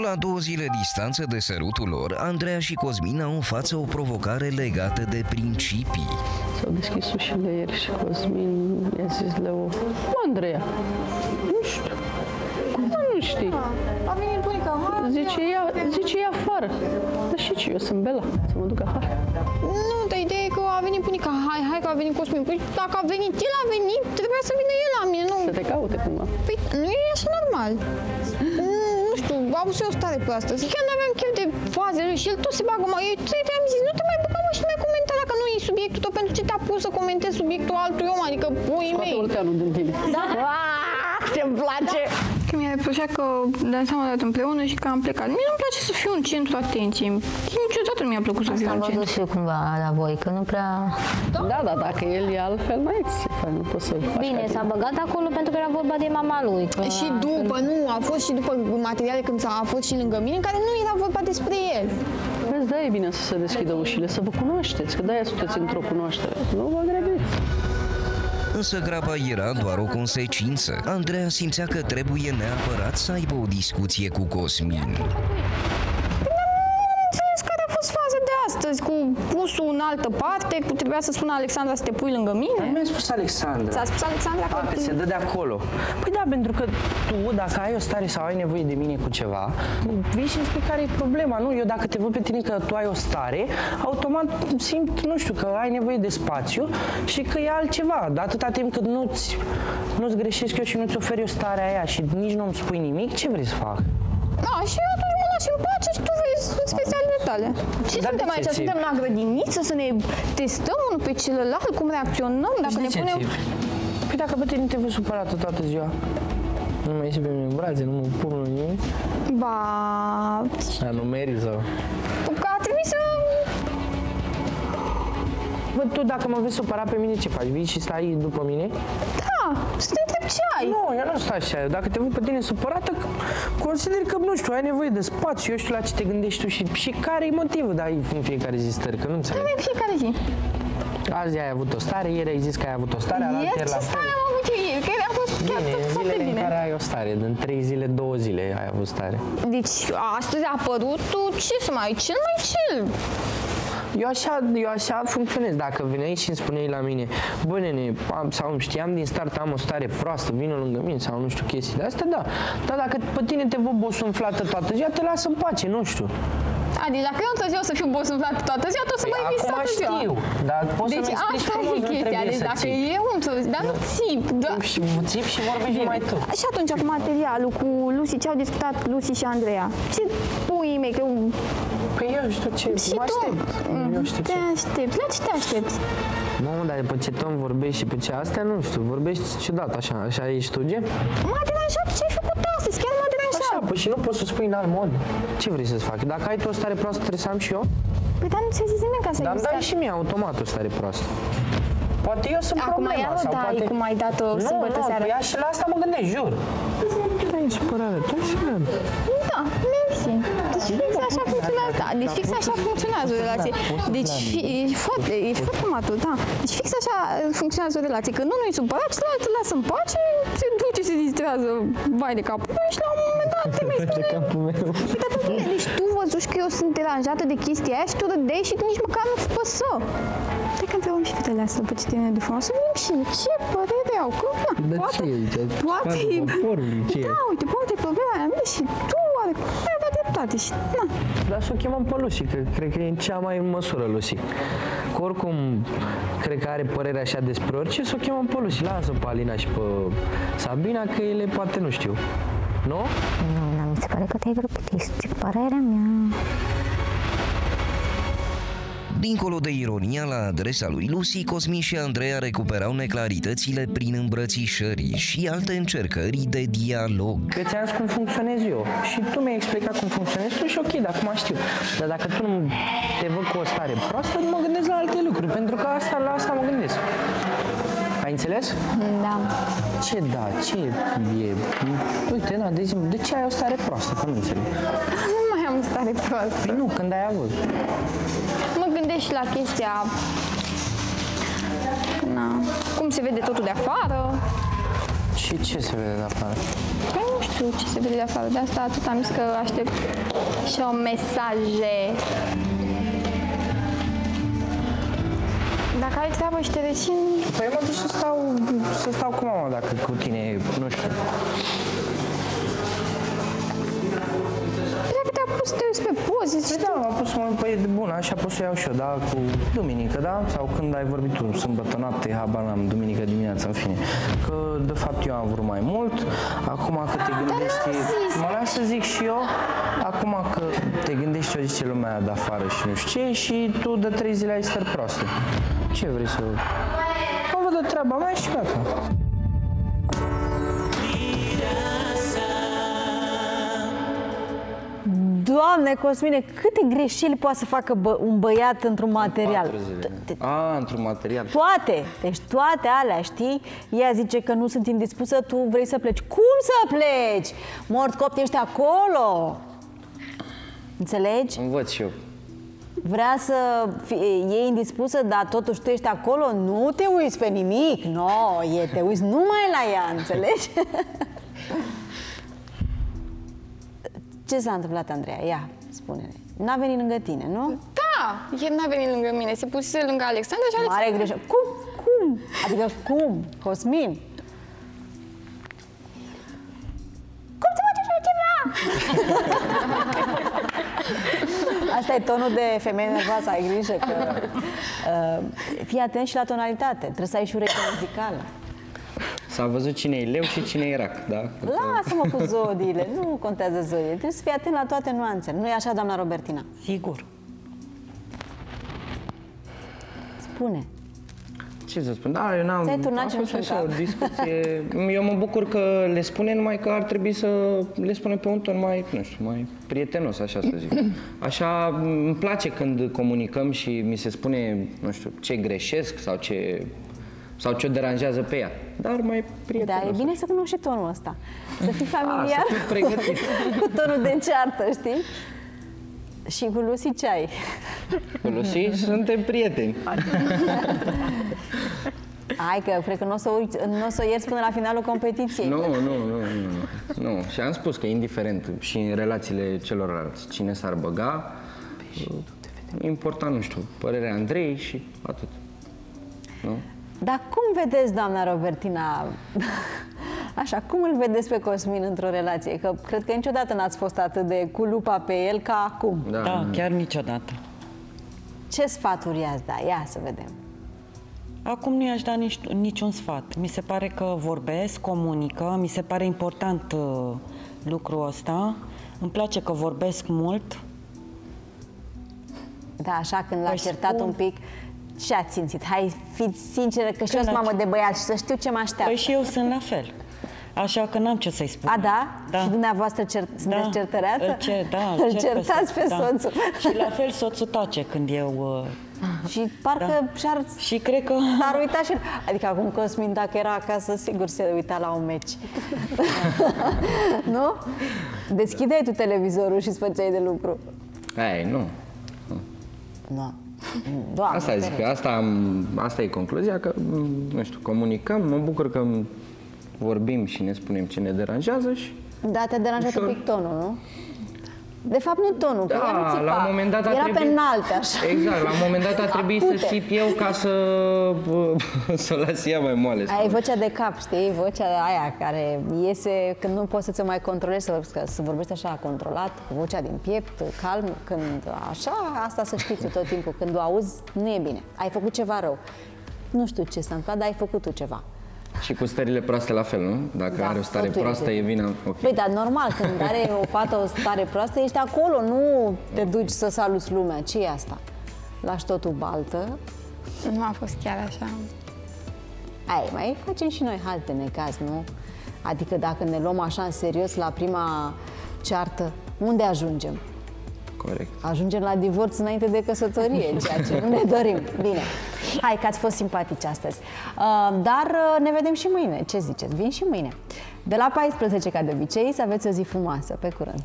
La două zile distanță de sărutul lor, Andreea și Cosmin au în față o provocare legată de principii. S-au deschis ușile ieri și Cosmin i-a zis Leo, mă, Andreea, nu știu, cum nu știi? A venit bunica, hai. Zice, ia, zice, ia afară. Dar și ce, eu sunt Bela, să mă duc afară. Nu, dar ideea e că a venit bunica, hai, hai că a venit Cosmin. Păi dacă a venit, el a venit, trebuia să vină el la mine, nu. Să te caute cumva. Păi nu e așa normal. Mm, Nu știu, am avut și eu o stare proastă. Zic, chiar nu aveam chef de fazele și el tot se bagă, mai eu tot am zis, nu te mai băga mă și mai comenta dacă nu e subiectul tău, pentru ce te-a pus să comentezi subiectul altui om, adică puii Scoate mei. orteanul din tine. Da? Ce-mi place! Că mi-a reproșat că dansam o dată împreună și că am plecat. Mie nu-mi place să fiu în centru atenției. Niciodată nu mi-a plăcut să fiu Am în centru. văzut și eu cumva la voi, că nu prea... Da, da, dacă el e altfel, mai ce faci, nu poți să faci Bine, ca s-a băgat acolo pentru că era vorba de mama lui. Că... Și după, nu, a fost și după materiale când s-a a fost și lângă mine, în care nu era vorba despre el. Vezi, da, e bine să se deschidă ușile, să vă cunoașteți, că de-aia sunteți într-o cunoaștere. Nu vă grăbiți. Însă graba era doar o consecință. Andreea simțea că trebuie neapărat să aibă o discuție cu Cosmin. Înțeles care a fost faza de astăzi, cu pusul în altă parte, cu trebuia să spună Alexandra să te pui lângă Dar nu mine. mi-a spus Alexandra. Ți-a spus Alexandra că... A, că se dă de acolo. Păi da, pentru că tu, dacă ai o stare sau ai nevoie de mine cu ceva, vii și îmi spui care e problema. Nu, eu dacă te văd pe tine că tu ai o stare, automat simt, nu știu, că ai nevoie de spațiu și că e altceva. Dar atâta timp cât nu-ți, nu-ți greșesc eu și nu-ți ofer eu starea aia și nici nu-mi spui nimic, ce vrei să fac? Da, și eu atunci mă las în pace și tu vezi, îți vezi ale tale. Ce Dar suntem de ce aici? ți- Suntem la grădiniță să ne testăm unul pe celălalt, cum reacționăm, dacă Și ne de ce punem... ți- Păi dacă pe tine te văd supărată toată ziua, nu mai ieși pe mine în brațe, nu mă pun nu nimic, Ba, dar nu meri sau... că ar trebui să... Bă, tu dacă mă vezi supărat pe mine, ce faci? Vii și stai după mine? Da, să te întreb ce ai. Nu, eu nu stau așa. Dacă te văd pe tine supărată, consider că, nu știu, ai nevoie de spațiu, eu știu la ce te gândești tu și, și care e motivul de ai în fiecare zi stări, că nu înțeleg. În fiecare zi. Azi ai avut o stare, ieri ai zis că ai avut o stare, Ieri alaltă ce la fel. stare am avut eu ieri? Că a fost chiar Bine, tot în foarte zilele în bine. care ai o stare, din trei zile, două zile ai avut stare. Deci astăzi a apărut tu ce să mai cel mai cel. Eu așa, eu așa funcționez. Dacă veneai și îmi spuneai la mine, bă, nene, am, sau știam din start am o stare proastă, vină lângă mine sau nu știu chestii de astea, da. Dar dacă pe tine te văd bosunflată toată ziua, te las în pace, nu știu. Adică dacă eu într-o zi o să fiu bosunflat toată ziua, tu o să Păi mai vii acum toată ziua. știu, dar poți Deci să-mi explici asta frumos, e nu chestia, trebuie deci să dacă țip. eu într-o zi, dar nu țip, da. Și țip și vorbești numai tu. Și atunci cu materialul, cu Lucy, ce au discutat Lucy și Andreea? Ce pui mei, că Păi eu știu ce, și mă tu aștept. Eu știu te ce. aștepți, la ce te aștepți? Nu, dar după ce tot vorbești și pe ce astea, nu știu, vorbești ciudat așa, așa ești tu, gen? M-a deranjat ce ai făcut astăzi, chiar m-a Așa, deranjat. păi și nu poți să spui în alt mod. Ce vrei să-ți fac? Dacă ai tu o stare proastă, trebuie să am și eu? Păi dar nu ți-a zis nimeni ca să Dar îmi dai ai și mie automat o stare proastă. Poate eu sunt Acum problema, iară sau dai poate... cum ai dat-o nu, sâmbătă nu, seara. Nu, și la asta mă gândesc, jur. Da, e supărare, tu și Da, mersi. Deci fix așa funcționează, da. Deci fix așa funcționează o relație. Deci fi- ești foarte, ești foarte matur, da. Deci fix așa funcționează o relație. Când unul e supărat, celălalt îl lasă în pace, se duce, se distrează, vai de capul meu și la un moment dat te mai spune capul meu. Păi, dar bine, deci tu văzuși că eu sunt deranjată de chestia aia și tu râdeai și nici măcar nu-ți păsă. Hai că întrebăm și fetele astea după ce termină de frumos. Să vedem și ce părere au. Că, na, Dar poate, ce e aici? Poate, Spadă poporului, ce e? da, uite, poate e problema aia mea și tu oare ai avea dreptate și na. Dar să o chemăm pe Lucy, că cred că e în cea mai în măsură Lucy. Că oricum, cred că are părere așa despre orice, să o chemăm pe Lucy. Lasă pe Alina și pe Sabina, că ele poate nu știu. Nu? Nu, nu, mi se pare că te-ai grăbit, este părerea mea. Dincolo de ironia la adresa lui Lucy, Cosmin și Andreea recuperau neclaritățile prin îmbrățișări și alte încercări de dialog. Că ți-am zis cum funcționez eu și tu mi-ai explicat cum funcționezi tu și ok, dar acum știu. Dar dacă tu nu te văd cu o stare proastă, mă gândesc la alte lucruri, pentru că asta, la asta mă gândesc. Ai înțeles? Da. Ce da, ce e? Uite, na, de, zi, de ce ai o stare proastă? Că nu înțeleg. Nu mai am stare proastă. Păi nu, când ai avut. Mă gândesc și la chestia na, cum se vede totul de afară. Și ce se vede de afară? Păi nu știu ce se vede de afară, de asta atât am zis că aștept și o mesaje. Dacă ai treabă și te rețin, Păi mă duc să stau, să stau cu mama dacă cu tine, nu știu. Te uiți pe poze, Păi da, m-am pus să mă uit, păi e bun, așa pot să iau și eu, da, cu duminică, da? Sau când ai vorbit tu, sâmbătă noapte, habar n-am, duminică dimineața, în fine. Că, de fapt, eu am vrut mai mult, acum că te gândești... Mă las să zic și eu, acum că te gândești ce o zice lumea de afară și nu știu ce, și tu de trei zile ai stări proaste. Ce vrei să... Mă văd de treaba mea și gata. Doamne, Cosmine, câte greșeli poate să facă bă, un băiat într-un material? Patru zile. A, într-un material. Toate, deci toate alea, știi? Ea zice că nu sunt indispusă, tu vrei să pleci. Cum să pleci? Mort copt ești acolo. Înțelegi? Învăț și eu. Vrea să fie, e indispusă, dar totuși tu ești acolo, nu te uiți pe nimic, no, e, te uiți numai la ea, înțelegi? Ce s-a întâmplat, Andreea? Ia, spune-ne. N-a venit lângă tine, nu? Da, el n-a venit lângă mine, se pusese lângă Alexandra și Alexandra... Mare greșeală. Cum? Cum? Adică cum? Cosmin? Cum se face așa ceva? Asta e tonul de femeie nervoasă, ai grijă că... Uh, fii atent și la tonalitate, trebuie să ai și ureche muzicală. S-a văzut cine e leu și cine e rac, da? Lasă-mă cu zodiile, nu contează zodiile. Trebuie să fii atent la toate nuanțele. Nu e așa, doamna Robertina? Sigur. Spune. Ce să spun? Da, eu n-am... Ți-ai turnat a ce fost nu așa, știam. o discuție... Eu mă bucur că le spune, numai că ar trebui să le spune pe un ton mai, nu știu, mai prietenos, așa să zic. Așa îmi place când comunicăm și mi se spune, nu știu, ce greșesc sau ce sau ce o deranjează pe ea. Dar mai prietenos. Da, e bine să cunoști și tonul ăsta. Să fii A, familiar să fiu pregătit. cu tonul de înceartă, știi? Și cu Lucy ce ai? Cu Lucy suntem prieteni. Hai că cred că nu o să, uiți, nu o să o ierți până la finalul competiției. Nu, nu, nu, nu, nu. Și am spus că indiferent și în relațiile celorlalți, cine s-ar băga, important, nu știu, părerea Andrei și atât. Nu? Dar cum vedeți, doamna Robertina, așa, cum îl vedeți pe Cosmin într-o relație? Că cred că niciodată n-ați fost atât de cu lupa pe el ca acum. Da. Da, chiar niciodată. Ce sfaturi i-ați da? Ia să vedem. Acum nu i-aș da nici, niciun sfat. Mi se pare că vorbesc, comunică, mi se pare important uh, lucrul ăsta. Îmi place că vorbesc mult. Da, așa, când l-a Păi certat spun. un pic, ce ați simțit? Hai, fiți sinceră, că și eu Când sunt ați- mamă de băiat și să știu ce mă așteaptă. Păi și eu sunt la fel. Așa că n-am ce să-i spun. A, da? Da. Și dumneavoastră cer, sunteți certăreață? Îl cer, da, Îl cer certați pe da. soțul. Și la fel soțul tace când eu... Uh, Și parcă Da. și-ar și cred că... S-ar uita și... Adică acum Cosmin, dacă era acasă, sigur se uita la un meci. nu? Deschideai tu televizorul și îți făceai de lucru. Ei, nu. Nu. Doamne, Asta zic, că asta, am, asta e concluzia, că, m, nu știu, comunicăm, mă bucur că m, vorbim și ne spunem ce ne deranjează și Da, te-a deranjat un Ușor. pic tonul, nu? De fapt, nu tonul, că ea nu Da, țipa. la un moment dat a Era trebuit... pe înalte, așa. Exact, la un moment dat a trebuit să Acute. țip eu ca să, să o las ea mai moale. Aia e vocea de cap, știi? Vocea aia care iese când nu poți să te mai controlezi, să, să, să vorbești așa controlat, cu vocea din piept, calm, când așa, asta să știți tu tot timpul. Când o auzi, nu e bine. Ai făcut ceva rău. Nu știu ce s-a întâmplat, dar ai făcut tu ceva. Și cu stările proaste la fel, nu? Dacă Da, are o stare totul e proastă, bine. e vina... Ok. Păi, dar normal, când are o fată o stare proastă, ești acolo, nu te duci să saluți lumea. ce e asta? Lași totul baltă, Nu a fost chiar așa. Ai, mai facem și noi haz de necaz, nu? Adică dacă ne luăm așa în serios la prima ceartă, unde ajungem? Corect. Ajungem la divorț înainte de căsătorie, ceea ce nu ne dorim. Bine, hai că ați fost simpatici astăzi. Uh, dar uh, ne vedem și mâine. Ce ziceți? Vin și mâine. De la 14, ca de obicei, să aveți o zi frumoasă. Pe curând!